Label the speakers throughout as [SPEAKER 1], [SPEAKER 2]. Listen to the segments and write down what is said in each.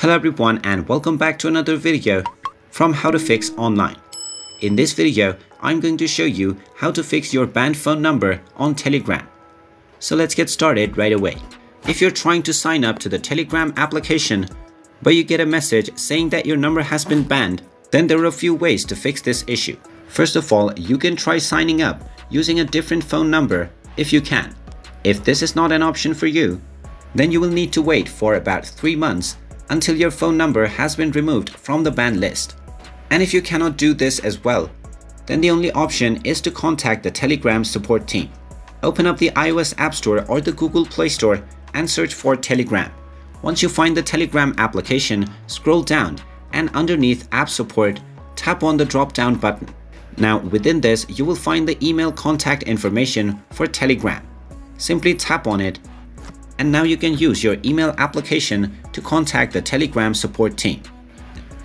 [SPEAKER 1] Hello everyone and welcome back to another video from How to Fix Online. In this video, I'm going to show you how to fix your banned phone number on Telegram. So let's get started right away. If you're trying to sign up to the Telegram application, but you get a message saying that your number has been banned, then there are a few ways to fix this issue. First of all, you can try signing up using a different phone number if you can. If this is not an option for you, then you will need to wait for about 3 months until your phone number has been removed from the banned list. And if you cannot do this as well, then the only option is to contact the Telegram support team. Open up the iOS App Store or the Google Play Store and search for Telegram. Once you find the Telegram application, scroll down and underneath App Support, tap on the drop-down button. Now within this, you will find the email contact information for Telegram. Simply tap on it and now you can use your email application to contact the Telegram support team.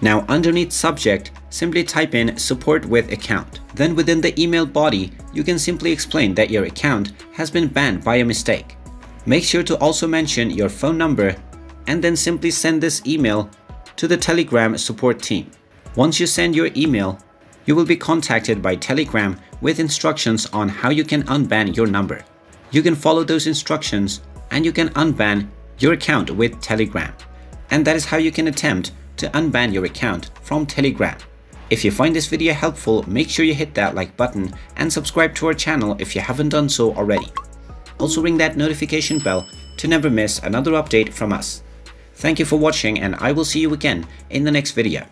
[SPEAKER 1] Now underneath subject, simply type in support with account. Then within the email body, you can simply explain that your account has been banned by a mistake. Make sure to also mention your phone number and then simply send this email to the Telegram support team. Once you send your email, you will be contacted by Telegram with instructions on how you can unban your number. You can follow those instructions and you can unban your account with Telegram. And that is how you can attempt to unban your account from Telegram. If you find this video helpful, make sure you hit that like button and subscribe to our channel if you haven't done so already. Also ring that notification bell to never miss another update from us. Thank you for watching and I will see you again in the next video.